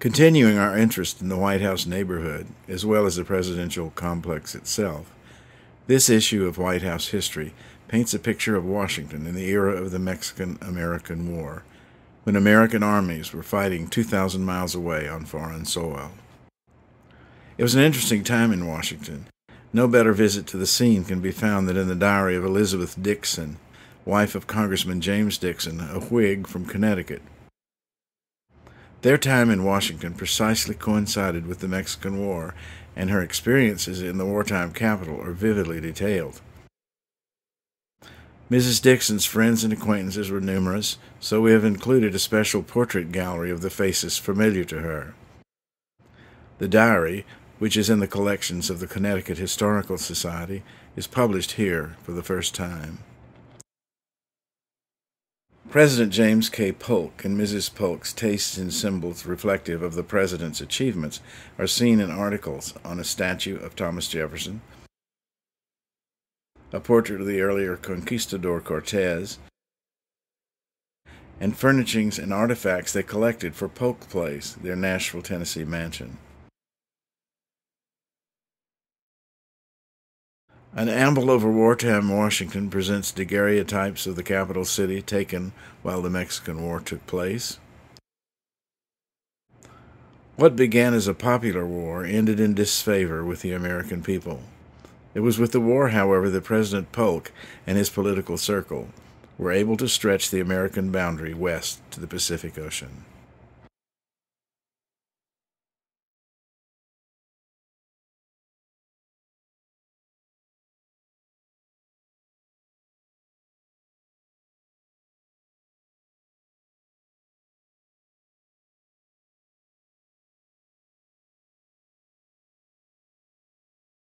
Continuing our interest in the White House neighborhood, as well as the presidential complex itself, this issue of White House history paints a picture of Washington in the era of the Mexican American War, when American armies were fighting 2,000 miles away on foreign soil. It was an interesting time in Washington. No better visit to the scene can be found than in the diary of Elizabeth Dixon, wife of Congressman James Dixon, a Whig from Connecticut. Their time in Washington precisely coincided with the Mexican War, and her experiences in the wartime capital are vividly detailed. Mrs. Dixon's friends and acquaintances were numerous, so we have included a special portrait gallery of the faces familiar to her. The diary, which is in the collections of the Connecticut Historical Society, is published here for the first time. President James K. Polk and Mrs. Polk's tastes in symbols reflective of the president's achievements are seen in articles on a statue of Thomas Jefferson, a portrait of the earlier conquistador Cortez, and furnishings and artifacts they collected for Polk Place, their Nashville, Tennessee mansion. An amble over wartime Washington presents daguerreotypes of the capital city taken while the Mexican War took place. What began as a popular war ended in disfavor with the American people. It was with the war, however, that President Polk and his political circle were able to stretch the American boundary west to the Pacific Ocean.